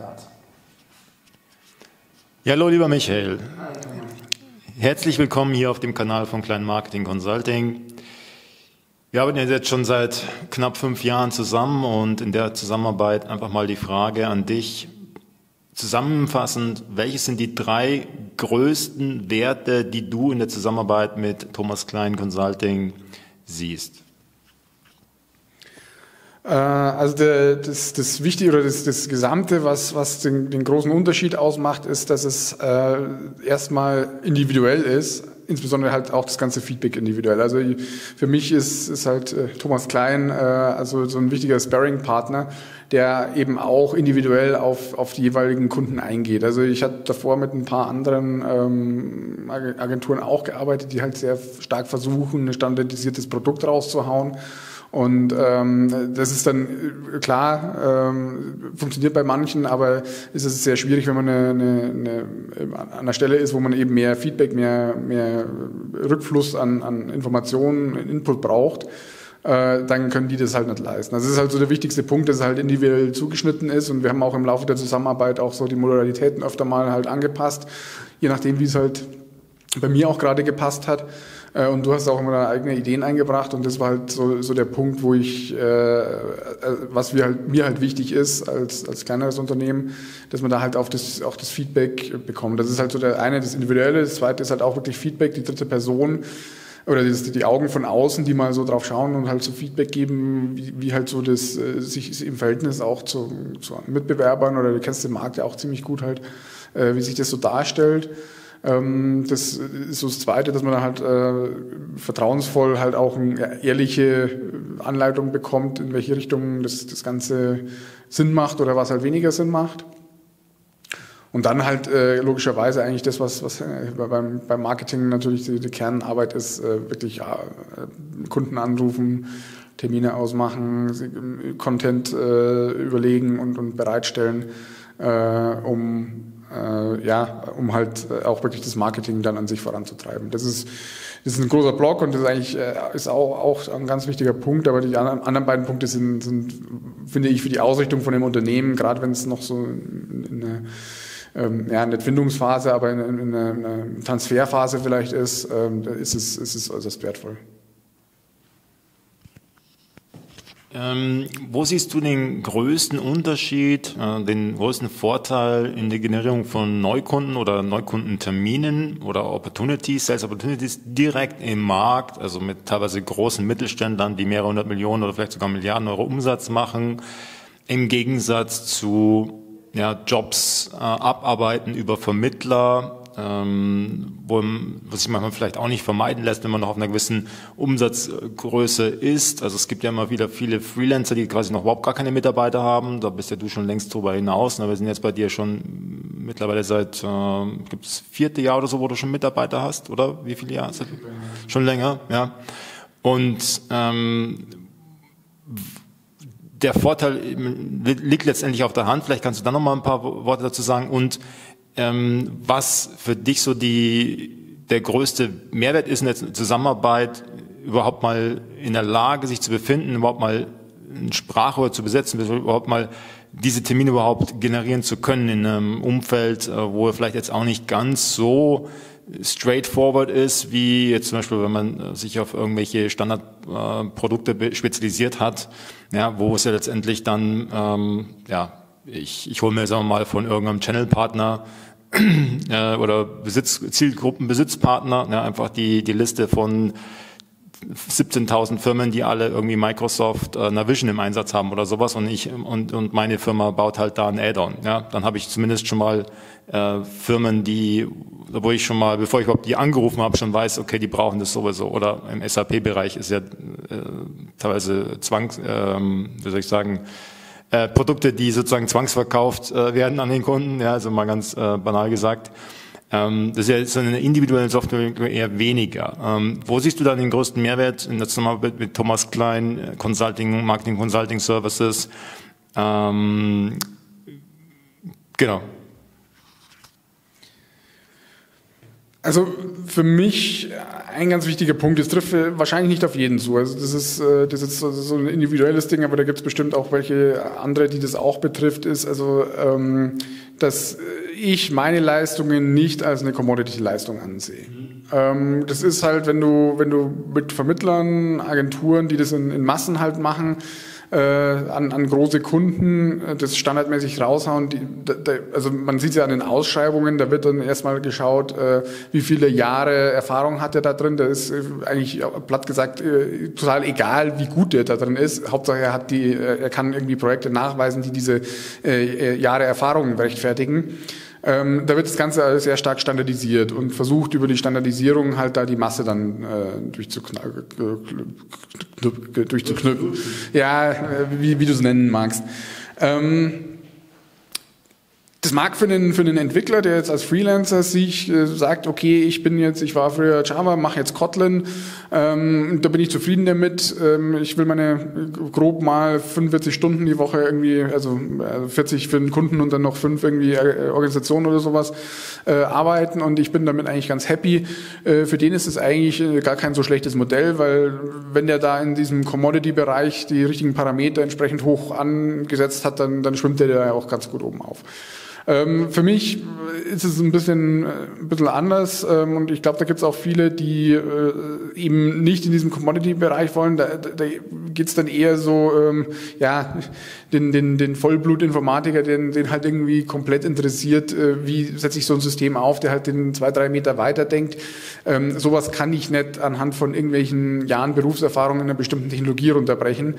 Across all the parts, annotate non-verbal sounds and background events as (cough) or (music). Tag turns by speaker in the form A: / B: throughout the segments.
A: Cut. Ja, hallo lieber Michael. Herzlich willkommen hier auf dem Kanal von Klein Marketing Consulting. Wir arbeiten jetzt schon seit knapp fünf Jahren zusammen und in der Zusammenarbeit einfach mal die Frage an dich. Zusammenfassend, welche sind die drei größten Werte, die du in der Zusammenarbeit mit Thomas Klein Consulting siehst?
B: Äh, also der, das, das Wichtige oder das, das Gesamte, was, was den, den großen Unterschied ausmacht, ist, dass es äh, erstmal individuell ist, insbesondere halt auch das ganze Feedback individuell. Also für mich ist, ist halt äh, Thomas Klein äh, also so ein wichtiger Sparring-Partner, der eben auch individuell auf, auf die jeweiligen Kunden eingeht. Also ich hatte davor mit ein paar anderen ähm, Agenturen auch gearbeitet, die halt sehr stark versuchen, ein standardisiertes Produkt rauszuhauen. Und ähm, das ist dann klar, ähm, funktioniert bei manchen, aber ist es sehr schwierig, wenn man eine, eine, eine, an einer Stelle ist, wo man eben mehr Feedback, mehr, mehr Rückfluss an, an Informationen, Input braucht. Äh, dann können die das halt nicht leisten. Das ist halt so der wichtigste Punkt, dass es halt individuell zugeschnitten ist und wir haben auch im Laufe der Zusammenarbeit auch so die Modalitäten öfter mal halt angepasst, je nachdem, wie es halt bei mir auch gerade gepasst hat. Äh, und du hast auch immer deine eigenen Ideen eingebracht und das war halt so, so der Punkt, wo ich, äh, äh, was wir halt, mir halt wichtig ist als, als kleineres Unternehmen, dass man da halt auf das, auch das Feedback bekommt. Das ist halt so der eine, das Individuelle, das zweite ist halt auch wirklich Feedback, die dritte Person oder die, die Augen von außen, die mal so drauf schauen und halt so Feedback geben, wie, wie halt so das äh, sich im Verhältnis auch zu, zu Mitbewerbern oder du kennst den Markt ja auch ziemlich gut halt, äh, wie sich das so darstellt. Ähm, das ist so das Zweite, dass man halt äh, vertrauensvoll halt auch eine ehrliche Anleitung bekommt, in welche Richtung das, das Ganze Sinn macht oder was halt weniger Sinn macht. Und dann halt äh, logischerweise eigentlich das, was, was äh, beim, beim Marketing natürlich die, die Kernarbeit ist, äh, wirklich äh, Kunden anrufen, Termine ausmachen, Content äh, überlegen und, und bereitstellen, um äh, ja, um halt äh, auch wirklich das Marketing dann an sich voranzutreiben. Das ist, das ist ein großer Block und das ist eigentlich äh, ist auch, auch ein ganz wichtiger Punkt, aber die anderen, anderen beiden Punkte sind, sind, finde ich, für die Ausrichtung von dem Unternehmen, gerade wenn es noch so in eine ähm, ja, eine Entwicklungsphase, aber in, in, in eine Transferphase vielleicht ist, ähm, ist es, ist es äußerst wertvoll.
A: Ähm, wo siehst du den größten Unterschied, äh, den größten Vorteil in der Generierung von Neukunden oder Neukundenterminen oder Opportunities, Sales Opportunities direkt im Markt, also mit teilweise großen Mittelständlern, die mehrere hundert Millionen oder vielleicht sogar Milliarden Euro Umsatz machen, im Gegensatz zu ja, Jobs äh, abarbeiten über Vermittler, ähm, wo, was sich manchmal vielleicht auch nicht vermeiden lässt, wenn man noch auf einer gewissen Umsatzgröße ist. Also es gibt ja immer wieder viele Freelancer, die quasi noch überhaupt gar keine Mitarbeiter haben. Da bist ja du schon längst drüber hinaus. Wir sind jetzt bei dir schon mittlerweile seit, äh, gibt es vierte Jahr oder so, wo du schon Mitarbeiter hast, oder? Wie viele Jahre? Schon länger, ja. Und ähm, der Vorteil liegt letztendlich auf der Hand. Vielleicht kannst du da noch mal ein paar Worte dazu sagen. Und ähm, was für dich so die, der größte Mehrwert ist in der Zusammenarbeit, überhaupt mal in der Lage, sich zu befinden, überhaupt mal ein Sprachrohr zu besetzen, überhaupt mal diese Termine überhaupt generieren zu können in einem Umfeld, äh, wo er vielleicht jetzt auch nicht ganz so straightforward ist, wie jetzt zum Beispiel, wenn man äh, sich auf irgendwelche Standardprodukte äh, spezialisiert hat, ja, wo es ja letztendlich dann ähm, ja, ich, ich hole mir, sagen wir mal, von irgendeinem Channelpartner äh, oder Besitz, Zielgruppenbesitzpartner, ja, einfach die, die Liste von 17.000 Firmen, die alle irgendwie Microsoft äh, Navision im Einsatz haben oder sowas und ich und, und meine Firma baut halt da ein Add-on. Ja, dann habe ich zumindest schon mal äh, Firmen, die, wo ich schon mal, bevor ich überhaupt die angerufen habe, schon weiß, okay, die brauchen das sowieso. Oder im SAP-Bereich ist ja äh, teilweise Zwangs, ähm, wie soll ich sagen, äh, Produkte, die sozusagen zwangsverkauft äh, werden an den Kunden, ja, also mal ganz äh, banal gesagt. Ähm, das ist ja so eine individuelle Software eher weniger. Ähm, wo siehst du dann den größten Mehrwert in der Zusammenarbeit mit Thomas Klein, äh, Consulting, Marketing Consulting Services? Ähm, genau.
B: Also für mich ein ganz wichtiger Punkt, das trifft wahrscheinlich nicht auf jeden zu. Also das ist, äh, das ist so ein individuelles Ding, aber da gibt es bestimmt auch welche andere, die das auch betrifft, ist also, ähm, dass ich meine Leistungen nicht als eine Commodity-Leistung ansehe. Mhm. das ist halt, wenn du, wenn du mit Vermittlern, Agenturen, die das in, in Massen halt machen, äh, an, an große Kunden äh, das standardmäßig raushauen. Die, da, also man sieht ja an den Ausschreibungen, da wird dann erstmal geschaut, äh, wie viele Jahre Erfahrung hat er da drin. Da ist äh, eigentlich platt gesagt äh, total egal, wie gut er da drin ist. Hauptsache er hat die, äh, er kann irgendwie Projekte nachweisen, die diese Jahre Erfahrung rechtfertigen. Ähm, da wird das Ganze sehr stark standardisiert und versucht über die Standardisierung halt da die Masse dann äh, durchzuknüpfen. Ja, äh, wie, wie du es nennen magst. Ähm, das mag für einen, für einen Entwickler, der jetzt als Freelancer sich äh, sagt, okay, ich bin jetzt, ich war früher Java, mache jetzt Kotlin, ähm, da bin ich zufrieden damit. Ähm, ich will meine grob mal 45 Stunden die Woche irgendwie, also, also 40 für den Kunden und dann noch fünf irgendwie äh, Organisationen oder sowas äh, arbeiten und ich bin damit eigentlich ganz happy. Äh, für den ist es eigentlich äh, gar kein so schlechtes Modell, weil wenn der da in diesem Commodity-Bereich die richtigen Parameter entsprechend hoch angesetzt hat, dann, dann schwimmt der da auch ganz gut oben auf. Ähm, für mich ist es ein bisschen, äh, ein bisschen anders ähm, und ich glaube, da gibt es auch viele, die äh, eben nicht in diesem Commodity-Bereich wollen. Da, da geht es dann eher so, ähm, ja, den, den, den Vollblut-Informatiker, den, den halt irgendwie komplett interessiert, äh, wie setze ich so ein System auf, der halt den zwei, drei Meter weiter denkt. Ähm, sowas kann ich nicht anhand von irgendwelchen Jahren Berufserfahrung in einer bestimmten Technologie runterbrechen.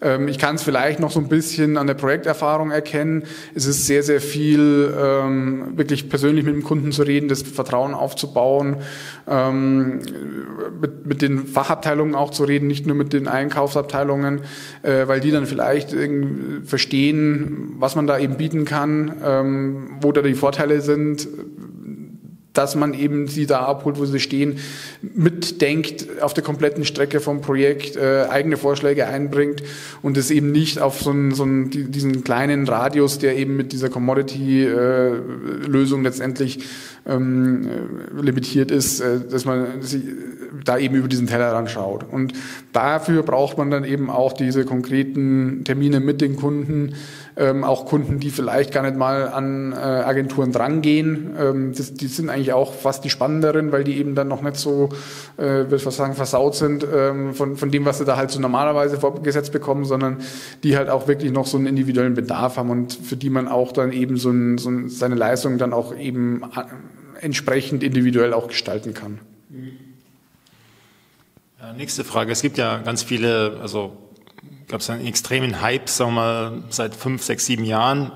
B: Ähm, ich kann es vielleicht noch so ein bisschen an der Projekterfahrung erkennen. Es ist sehr, sehr viel ähm, wirklich persönlich mit dem Kunden zu reden, das Vertrauen aufzubauen, ähm, mit, mit den Fachabteilungen auch zu reden, nicht nur mit den Einkaufsabteilungen, äh, weil die dann vielleicht verstehen, was man da eben bieten kann, ähm, wo da die Vorteile sind, dass man eben sie da abholt, wo sie stehen, mitdenkt auf der kompletten Strecke vom Projekt, äh, eigene Vorschläge einbringt und es eben nicht auf so einen, so einen diesen kleinen Radius, der eben mit dieser Commodity-Lösung äh, letztendlich ähm, limitiert ist, äh, dass man da eben über diesen Tellerrand schaut. Und dafür braucht man dann eben auch diese konkreten Termine mit den Kunden, ähm, auch Kunden, die vielleicht gar nicht mal an äh, Agenturen drangehen. Ähm, das, die sind eigentlich auch fast die spannenderen, weil die eben dann noch nicht so, äh, würde ich fast sagen, versaut sind ähm, von, von dem, was sie da halt so normalerweise vorgesetzt bekommen, sondern die halt auch wirklich noch so einen individuellen Bedarf haben und für die man auch dann eben so, ein, so ein, seine Leistung dann auch eben äh, entsprechend individuell auch gestalten kann.
A: Nächste Frage. Es gibt ja ganz viele, also gab es einen extremen Hype, sagen wir mal, seit fünf, sechs, sieben Jahren,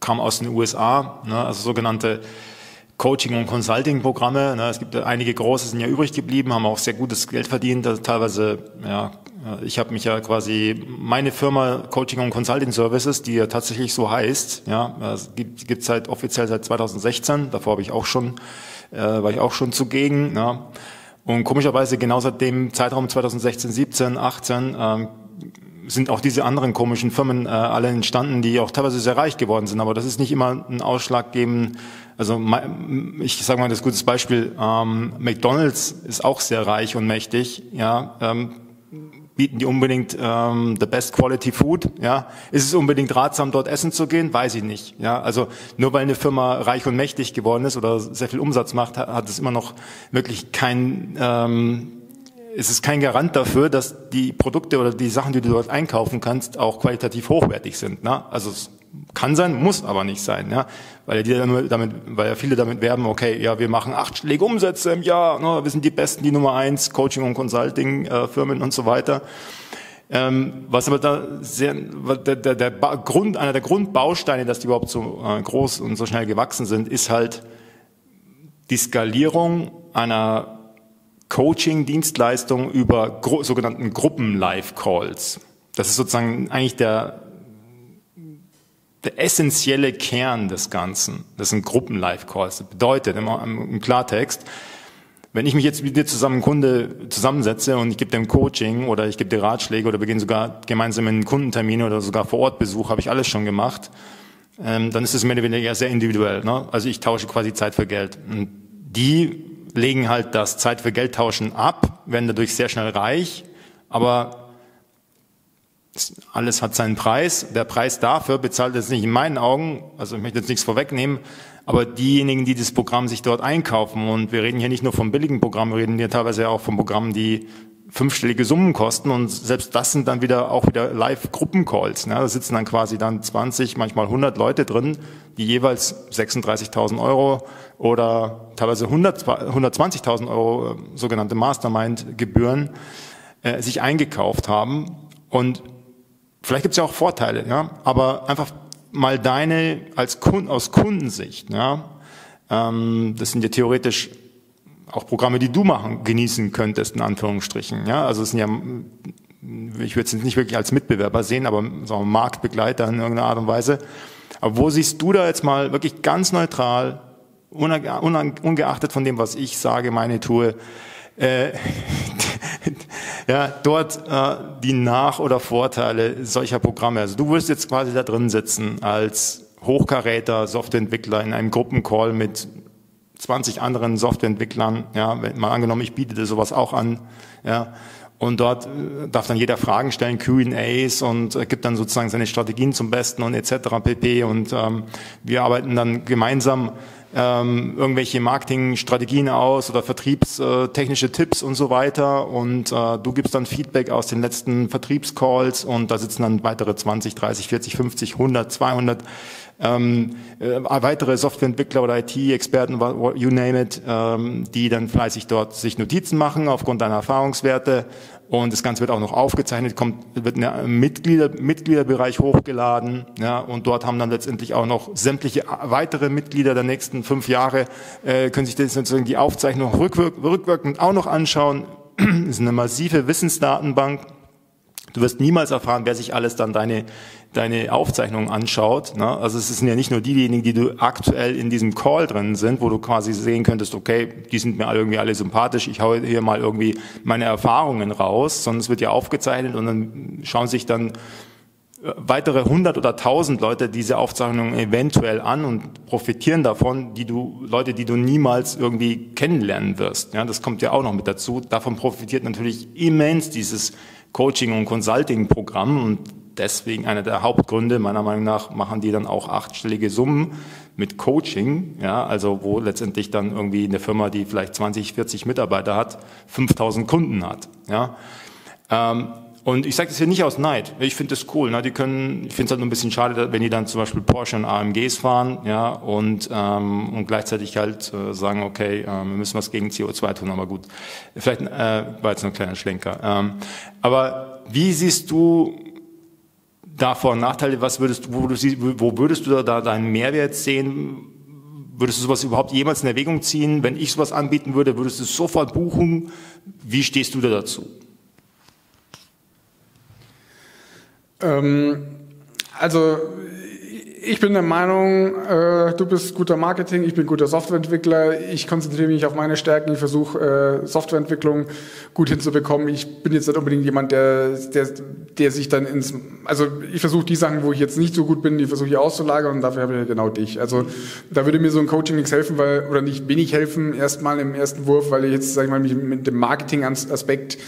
A: kam aus den USA, ne, also sogenannte Coaching- und Consulting-Programme. Ne, es gibt einige große, sind ja übrig geblieben, haben auch sehr gutes Geld verdient. Also teilweise, ja, ich habe mich ja quasi, meine Firma Coaching und Consulting Services, die ja tatsächlich so heißt, ja, es gibt es seit offiziell seit 2016. Davor habe ich auch schon, äh, war ich auch schon zugegen. Ja. Und komischerweise genau seit dem Zeitraum 2016, 17, 18 ähm, sind auch diese anderen komischen Firmen äh, alle entstanden, die auch teilweise sehr reich geworden sind. Aber das ist nicht immer ein Ausschlag geben. Also ich sage mal das gutes Beispiel. Ähm, McDonald's ist auch sehr reich und mächtig. Ja, ähm, bieten die unbedingt ähm, the best quality food? Ja, ist es unbedingt ratsam, dort essen zu gehen? Weiß ich nicht. Ja, also nur weil eine Firma reich und mächtig geworden ist oder sehr viel Umsatz macht, hat, hat es immer noch wirklich kein ähm, es ist kein Garant dafür, dass die Produkte oder die Sachen, die du dort einkaufen kannst, auch qualitativ hochwertig sind. Ne? Also es kann sein, muss aber nicht sein, ja? weil die damit, weil ja viele damit werben, okay, ja, wir machen acht Schläge Umsätze im Jahr, ne? wir sind die Besten, die Nummer eins, Coaching und Consulting äh, Firmen und so weiter. Ähm, was aber da sehr, der, der, der Grund, einer der Grundbausteine, dass die überhaupt so äh, groß und so schnell gewachsen sind, ist halt die Skalierung einer Coaching-Dienstleistung über gro sogenannten Gruppen-Live-Calls. Das ist sozusagen eigentlich der, der essentielle Kern des Ganzen. Das sind Gruppen-Live-Calls. Das bedeutet im, im Klartext, wenn ich mich jetzt mit dir zusammen Kunde zusammensetze und ich gebe dem Coaching oder ich gebe dir Ratschläge oder gehen sogar gemeinsam in Kundentermine oder sogar vor Ort Besuch, habe ich alles schon gemacht, ähm, dann ist es mehr oder weniger sehr individuell. Ne? Also ich tausche quasi Zeit für Geld. Und die legen halt das Zeit für Geld tauschen ab, werden dadurch sehr schnell reich, aber alles hat seinen Preis. Der Preis dafür bezahlt jetzt nicht in meinen Augen, also ich möchte jetzt nichts vorwegnehmen, aber diejenigen, die das Programm sich dort einkaufen, und wir reden hier nicht nur vom billigen Programm, wir reden hier teilweise auch von Programmen, die fünfstellige Summen kosten und selbst das sind dann wieder auch wieder Live-Gruppencalls. Ne? Da sitzen dann quasi dann 20, manchmal 100 Leute drin, die jeweils 36.000 Euro oder teilweise 120.000 Euro äh, sogenannte Mastermind-Gebühren äh, sich eingekauft haben und vielleicht gibt es ja auch Vorteile, ja, aber einfach mal deine als Kunden, aus Kundensicht, ja, ähm, das sind ja theoretisch auch Programme, die du machen, genießen könntest, in Anführungsstrichen. Ja, also es sind ja, ich würde es nicht wirklich als Mitbewerber sehen, aber so Marktbegleiter in irgendeiner Art und Weise. Aber wo siehst du da jetzt mal wirklich ganz neutral, ungeachtet von dem, was ich sage, meine tue, äh, (laughs) ja, dort äh, die Nach- oder Vorteile solcher Programme. Also du wirst jetzt quasi da drin sitzen als Hochkaräter Softwareentwickler in einem Gruppencall mit 20 anderen Softwareentwicklern, ja, mal angenommen, ich biete dir sowas auch an, ja, und dort äh, darf dann jeder Fragen stellen, Q&As und äh, gibt dann sozusagen seine Strategien zum Besten und etc. pp. Und ähm, wir arbeiten dann gemeinsam ähm, irgendwelche Marketingstrategien aus oder vertriebstechnische Tipps und so weiter. Und äh, du gibst dann Feedback aus den letzten Vertriebscalls und da sitzen dann weitere 20, 30, 40, 50, 100, 200 ähm, äh, weitere Softwareentwickler oder IT-Experten, you name it, ähm, die dann fleißig dort sich Notizen machen aufgrund deiner Erfahrungswerte. Und das Ganze wird auch noch aufgezeichnet, kommt, wird in einem Mitglieder, Mitgliederbereich hochgeladen. Ja, und dort haben dann letztendlich auch noch sämtliche weitere Mitglieder der nächsten fünf Jahre, äh, können sich das sozusagen die Aufzeichnung rückwirk rückwirkend auch noch anschauen. (clears throat) das ist eine massive Wissensdatenbank. Du wirst niemals erfahren, wer sich alles dann deine deine Aufzeichnungen anschaut, ne? also es sind ja nicht nur diejenigen, die du aktuell in diesem Call drin sind, wo du quasi sehen könntest, okay, die sind mir irgendwie alle sympathisch, ich hau hier mal irgendwie meine Erfahrungen raus, sondern es wird ja aufgezeichnet und dann schauen sich dann äh, weitere 100 oder 1000 Leute diese Aufzeichnungen eventuell an und profitieren davon, die du Leute, die du niemals irgendwie kennenlernen wirst. Ja, das kommt ja auch noch mit dazu. Davon profitiert natürlich immens dieses Coaching und Consulting Programm und deswegen einer der Hauptgründe. Meiner Meinung nach machen die dann auch achtstellige Summen mit Coaching, ja, also wo letztendlich dann irgendwie eine Firma, die vielleicht 20, 40 Mitarbeiter hat, 5000 Kunden hat, ja. Ähm, und ich sage das hier nicht aus Neid. Ich finde das cool. Ne? Die können, ich finde es halt nur ein bisschen schade, wenn die dann zum Beispiel Porsche und AMGs fahren, ja, und ähm, und gleichzeitig halt äh, sagen, okay, äh, wir müssen was gegen CO2 tun. Aber gut, vielleicht äh, war jetzt nur ein kleiner Schlenker. Ähm, aber wie siehst du da Vor- und Nachteile? Was würdest wo, du, wo würdest du da deinen Mehrwert sehen? Würdest du sowas überhaupt jemals in Erwägung ziehen? Wenn ich sowas anbieten würde, würdest du es sofort buchen? Wie stehst du da dazu?
B: Ähm, also ich bin der Meinung, äh, du bist guter Marketing, ich bin guter Softwareentwickler. Ich konzentriere mich auf meine Stärken. Ich versuche äh, Softwareentwicklung gut hinzubekommen. Ich bin jetzt nicht unbedingt jemand, der, der, der sich dann ins, also ich versuche die Sachen, wo ich jetzt nicht so gut bin, die versuche ich auszulagern und dafür habe ich genau dich. Also da würde mir so ein Coaching nichts helfen, weil oder nicht wenig helfen erstmal im ersten Wurf, weil ich jetzt sage ich mal mich mit dem Marketing-Aspekt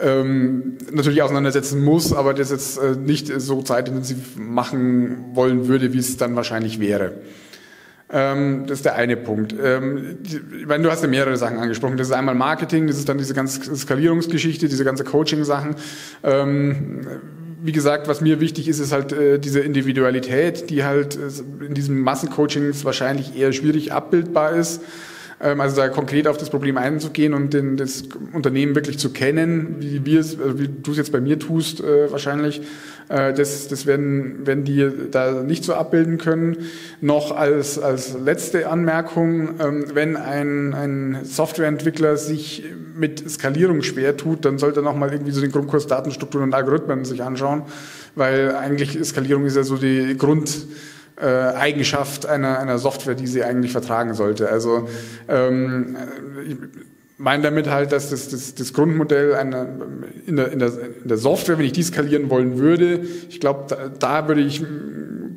B: ähm, natürlich auseinandersetzen muss, aber das jetzt äh, nicht so zeitintensiv machen wollen würde, wie es dann wahrscheinlich wäre. Ähm, das ist der eine Punkt. Ähm, ich meine, du hast ja mehrere Sachen angesprochen. Das ist einmal Marketing, das ist dann diese ganze Skalierungsgeschichte, diese ganze Coaching-Sachen. Ähm, wie gesagt, was mir wichtig ist, ist halt äh, diese Individualität, die halt äh, in diesem Massencoachings wahrscheinlich eher schwierig abbildbar ist. Ähm, also da konkret auf das Problem einzugehen und den, das Unternehmen wirklich zu kennen, wie wir es, also wie du es jetzt bei mir tust, äh, wahrscheinlich. Äh, das, das werden, werden die da nicht so abbilden können. Noch als, als letzte Anmerkung, ähm, wenn ein, ein Softwareentwickler sich mit Skalierung schwer tut, dann sollte er nochmal irgendwie so den Grundkurs Datenstrukturen und Algorithmen sich anschauen, weil eigentlich Skalierung ist ja so die Grund, äh, Eigenschaft einer, einer Software, die sie eigentlich vertragen sollte. Also ähm, ich meine damit halt, dass das, das, das Grundmodell einer, in, der, in, der, in der Software, wenn ich die skalieren wollen würde, ich glaube, da, da würde ich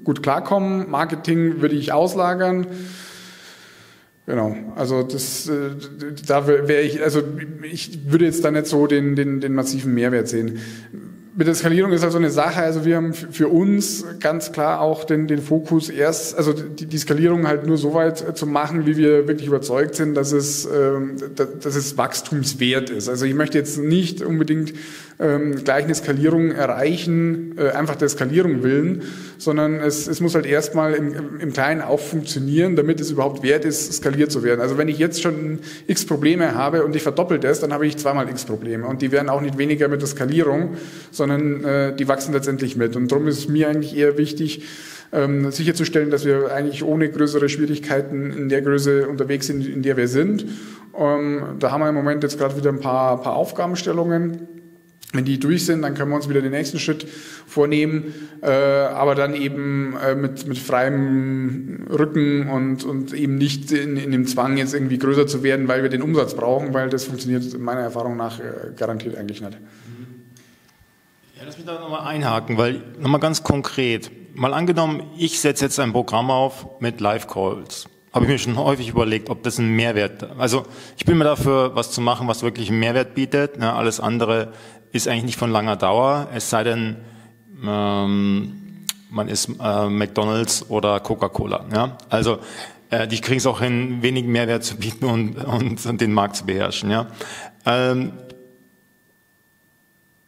B: gut klarkommen. Marketing würde ich auslagern. Genau, also das, äh, da wäre ich, also ich würde jetzt da nicht so den, den, den massiven Mehrwert sehen mit der Skalierung ist also eine Sache. Also wir haben für uns ganz klar auch den, den Fokus erst, also die, die Skalierung halt nur so weit äh, zu machen, wie wir wirklich überzeugt sind, dass es, ähm, dass es wachstumswert ist. Also ich möchte jetzt nicht unbedingt ähm, gleich eine Skalierung erreichen, äh, einfach der Skalierung willen, sondern es, es muss halt erstmal im, im Kleinen auch funktionieren, damit es überhaupt wert ist, skaliert zu werden. Also wenn ich jetzt schon x Probleme habe und ich verdoppel das, dann habe ich zweimal x Probleme und die werden auch nicht weniger mit der Skalierung, sondern sondern äh, die wachsen letztendlich mit. Und darum ist es mir eigentlich eher wichtig, ähm, sicherzustellen, dass wir eigentlich ohne größere Schwierigkeiten in der Größe unterwegs sind, in der wir sind. Ähm, da haben wir im Moment jetzt gerade wieder ein paar, paar Aufgabenstellungen. Wenn die durch sind, dann können wir uns wieder den nächsten Schritt vornehmen, äh, aber dann eben äh, mit, mit freiem Rücken und, und eben nicht in, in dem Zwang, jetzt irgendwie größer zu werden, weil wir den Umsatz brauchen, weil das funktioniert meiner Erfahrung nach äh, garantiert eigentlich nicht.
A: Lass mich da nochmal einhaken, weil nochmal ganz konkret, mal angenommen, ich setze jetzt ein Programm auf mit Live-Calls. Habe ich mir schon häufig überlegt, ob das einen Mehrwert, also ich bin mir dafür, was zu machen, was wirklich einen Mehrwert bietet. Ja, alles andere ist eigentlich nicht von langer Dauer, es sei denn, ähm, man ist äh, McDonald's oder Coca-Cola. Ja? Also äh, die kriegen es auch hin, wenig Mehrwert zu bieten und, und, und den Markt zu beherrschen. Ja? Ähm,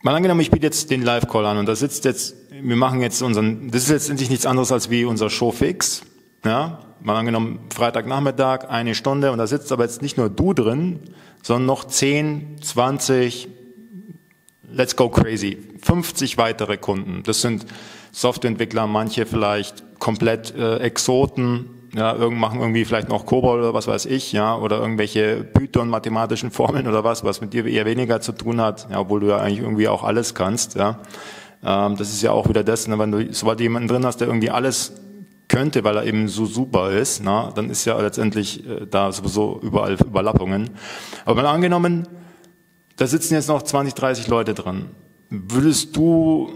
A: Mal angenommen, ich biete jetzt den Live-Call an und da sitzt jetzt, wir machen jetzt unseren, das ist letztendlich nichts anderes als wie unser Showfix. Ja, mal angenommen, Freitagnachmittag, eine Stunde und da sitzt aber jetzt nicht nur du drin, sondern noch 10, 20, let's go crazy, 50 weitere Kunden. Das sind Softwareentwickler, manche vielleicht komplett äh, Exoten, ja, irgend, machen irgendwie vielleicht noch Kobold oder was weiß ich, ja, oder irgendwelche Python-mathematischen Formeln oder was, was mit dir eher weniger zu tun hat, ja, obwohl du ja eigentlich irgendwie auch alles kannst, ja. Ähm, das ist ja auch wieder das, ne, wenn du, sobald du jemanden drin hast, der irgendwie alles könnte, weil er eben so super ist, na, dann ist ja letztendlich äh, da sowieso überall Überlappungen. Aber mal angenommen, da sitzen jetzt noch 20, 30 Leute drin. Würdest du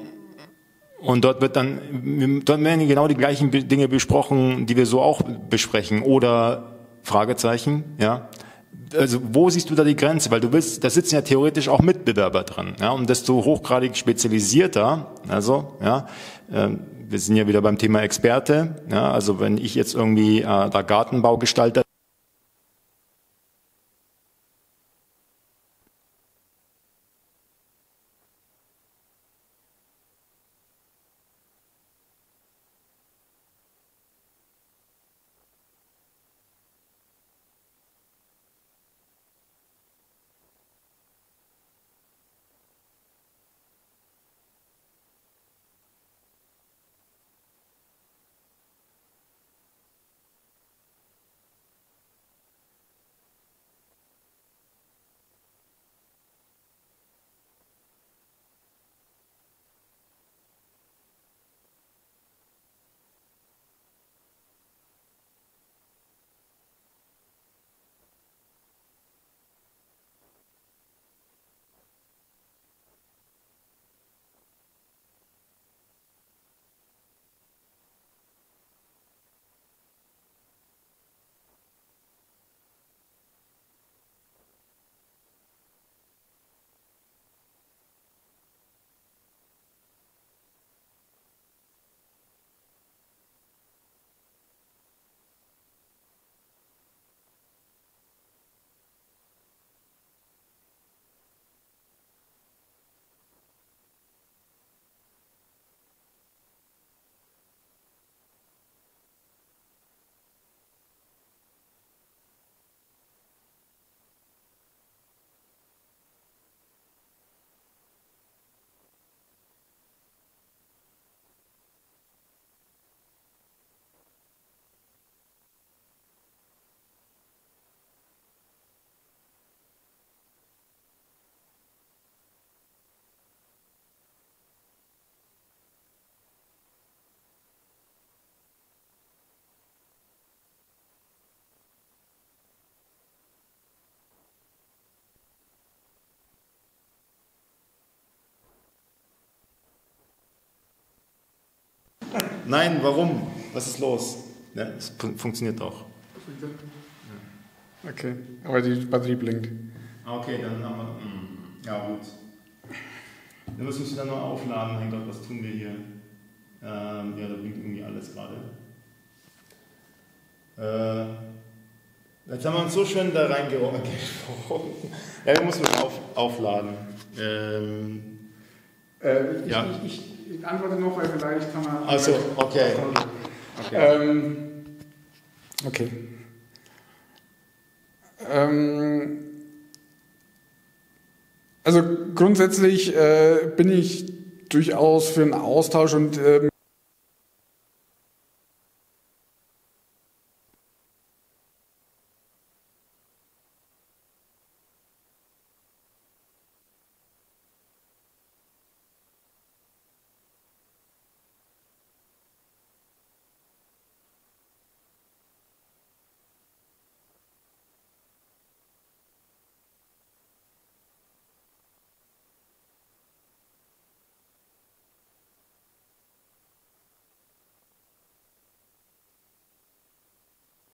A: und dort wird dann, dort werden genau die gleichen Dinge besprochen, die wir so auch besprechen. Oder Fragezeichen, ja. Also wo siehst du da die Grenze? Weil du willst, da sitzen ja theoretisch auch Mitbewerber drin, ja. Und desto hochgradig spezialisierter, also, ja, äh, wir sind ja wieder beim Thema Experte, ja. Also wenn ich jetzt irgendwie äh, da Gartenbaugestalter Nein, warum? Was ist los? Ja, es funktioniert doch.
B: Okay, aber die Batterie blinkt.
A: Ah, okay, dann haben wir. Hm, ja, gut. Dann müssen wir dann noch aufladen. Mein Gott, was tun wir hier? Ähm, ja, da blinkt irgendwie alles gerade. Äh, jetzt haben wir uns so schön da reingerochen. (laughs) ja, wir müssen auf, aufladen. Ähm,
B: äh, ich, ja. ich, ich, ich, antworte noch, weil vielleicht kann man.
A: Also, okay.
B: Okay. Ähm, okay. Ähm, also grundsätzlich äh, bin ich durchaus für einen Austausch und äh,